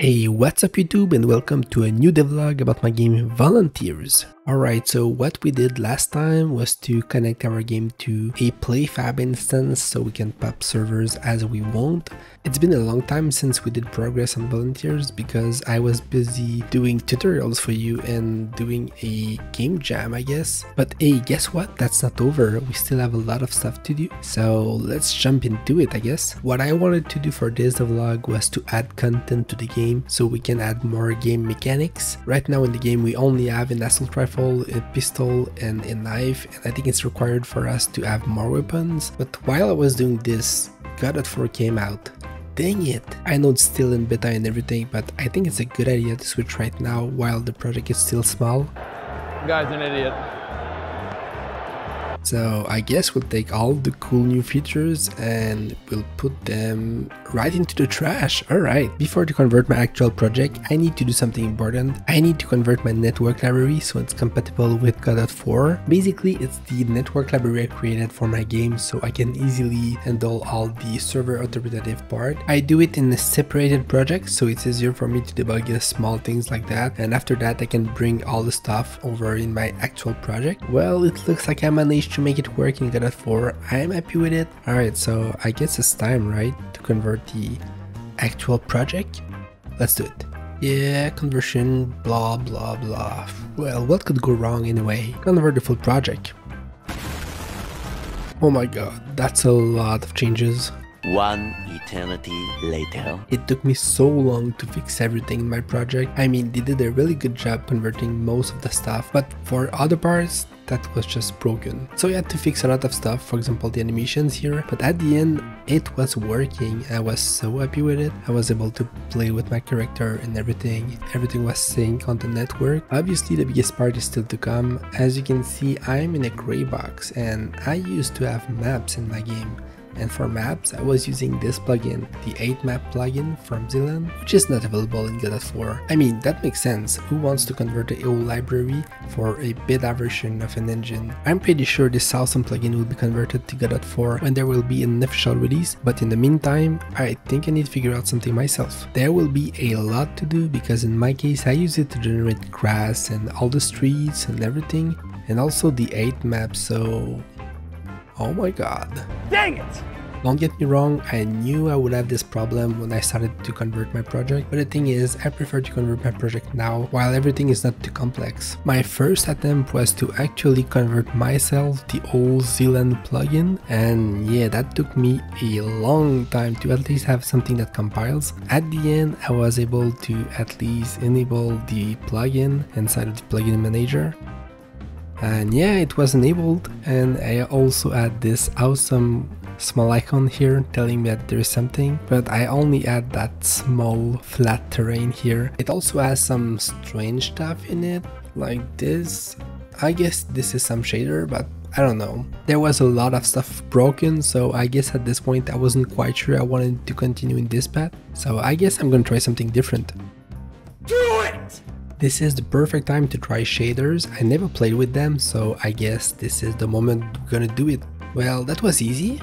Hey, what's up YouTube and welcome to a new devlog about my game Volunteers. Alright, so what we did last time was to connect our game to a PlayFab instance so we can pop servers as we want. It's been a long time since we did progress on Volunteers because I was busy doing tutorials for you and doing a game jam I guess. But hey, guess what? That's not over. We still have a lot of stuff to do. So let's jump into it I guess. What I wanted to do for this vlog was to add content to the game so we can add more game mechanics. Right now in the game we only have an assault rifle a pistol, and a knife, and I think it's required for us to have more weapons. But while I was doing this, Godot 4 came out. Dang it! I know it's still in beta and everything, but I think it's a good idea to switch right now while the project is still small. Guy's an idiot. So I guess we'll take all the cool new features and we'll put them right into the trash. Alright, before to convert my actual project, I need to do something important. I need to convert my network library so it's compatible with Godot 4. Basically, it's the network library I created for my game so I can easily handle all the server authoritative part. I do it in a separated project so it's easier for me to debug small things like that and after that I can bring all the stuff over in my actual project. Well, it looks like I managed to make it work in Godot 4. I'm happy with it. Alright, so I guess it's time, right, to convert the actual project? Let's do it. Yeah, conversion, blah blah blah. Well, what could go wrong anyway? Convert the full project. Oh my god, that's a lot of changes. One eternity later. It took me so long to fix everything in my project. I mean, they did a really good job converting most of the stuff, but for other parts, that was just broken. So I had to fix a lot of stuff, for example the animations here, but at the end it was working. I was so happy with it. I was able to play with my character and everything. Everything was synced on the network. Obviously the biggest part is still to come. As you can see I'm in a gray box and I used to have maps in my game and for maps I was using this plugin, the heightmap plugin from Zylann, which is not available in Godot 4. I mean that makes sense, who wants to convert the whole library for a beta version of an engine? I'm pretty sure this awesome plugin will be converted to Godot 4 when there will be an official release, but in the meantime I think I need to figure out something myself. There will be a lot to do because in my case I use it to generate grass and all the streets and everything and also the heightmap so Oh my god. Dang it! Don't get me wrong, I knew I would have this problem when I started to convert my project, but the thing is, I prefer to convert my project now while everything is not too complex. My first attempt was to actually convert myself the old Zylann plugin, and yeah, that took me a long time to at least have something that compiles. At the end, I was able to at least enable the plugin inside of the plugin manager, and yeah it was enabled and I also add this awesome small icon here telling me that there is something but I only add that small flat terrain here it also has some strange stuff in it like this I guess this is some shader but I don't know. There was a lot of stuff broken, so I guess at this point I wasn't quite sure I wanted to continue in this path. So I guess I'm gonna try something different. This is the perfect time to try shaders, I never played with them, so I guess this is the moment we're gonna do it. Well, that was easy.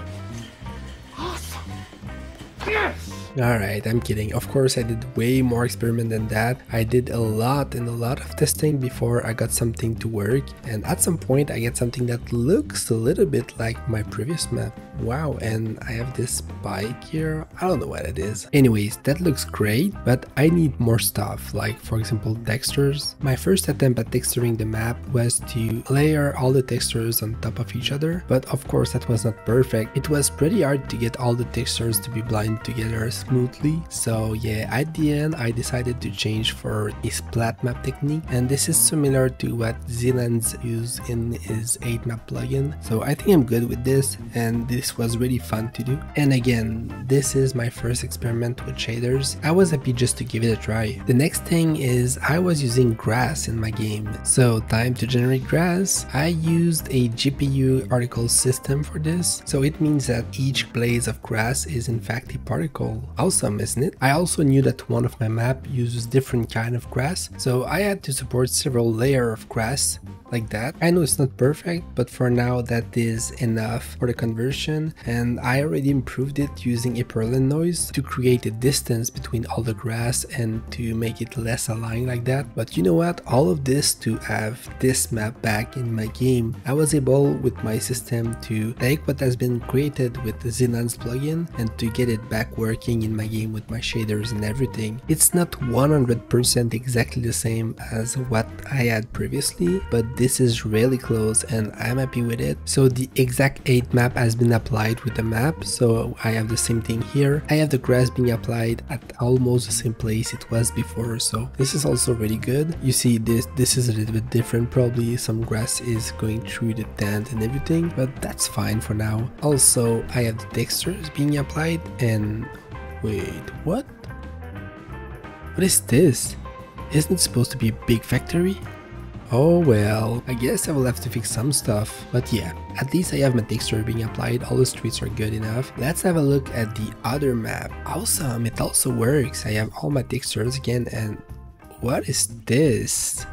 Alright, I'm kidding. Of course, I did way more experiment than that. I did a lot and a lot of testing before I got something to work. And at some point, I get something that looks a little bit like my previous map. Wow, and I have this spike here. I don't know what it is. Anyways, that looks great, but I need more stuff, like for example textures. My first attempt at texturing the map was to layer all the textures on top of each other, but of course that was not perfect. It was pretty hard to get all the textures to be blind together smoothly. So yeah, at the end I decided to change for a splat map technique and this is similar to what Zylann's used in his heightmap plugin. So I think I'm good with this and this was really fun to do. And again, this is my first experiment with shaders. I was happy just to give it a try. The next thing is I was using grass in my game. So time to generate grass. I used a GPU particle system for this. So it means that each blade of grass is in fact a particle Awesome, isn't it? I also knew that one of my map uses different kind of grass, so I had to support several layer of grass like that. I know it's not perfect, but for now that is enough for the conversion and I already improved it using Perlin noise to create a distance between all the grass and to make it less aligned like that. But you know what? All of this to have this map back in my game, I was able with my system to take what has been created with the Zylann's plugin and to get it back working in my game with my shaders and everything. It's not 100% exactly the same as what I had previously, but this is really close and I'm happy with it. So the exact heightmap has been applied with the map, so I have the same thing here. I have the grass being applied at almost the same place it was before, so this is also really good. You see this, this is a little bit different probably, some grass is going through the tent and everything, but that's fine for now. Also, I have the textures being applied and wait, what? What is this? Isn't it supposed to be a big factory? Oh well, I guess I will have to fix some stuff, but yeah, at least I have my texture being applied, all the streets are good enough. Let's have a look at the other map. Awesome, it also works, I have all my textures again and what is this?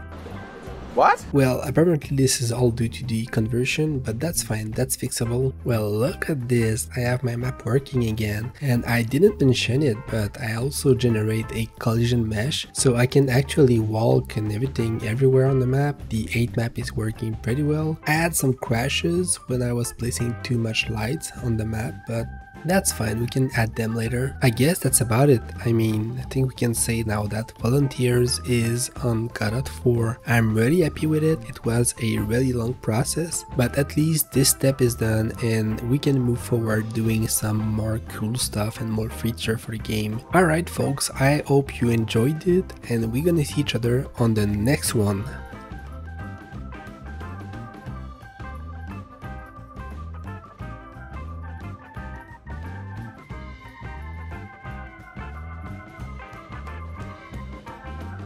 What? Well, apparently this is all due to the conversion, but that's fine, that's fixable. Well, look at this, I have my map working again. And I didn't mention it, but I also generate a collision mesh, so I can actually walk and everything everywhere on the map. The heightmap is working pretty well. I had some crashes when I was placing too much lights on the map, but that's fine, we can add them later. I guess that's about it. I mean, I think we can say now that Volunteers is um, on Godot 4. I'm really happy with it. It was a really long process, but at least this step is done and we can move forward doing some more cool stuff and more feature for the game. Alright folks, I hope you enjoyed it and we're gonna see each other on the next one.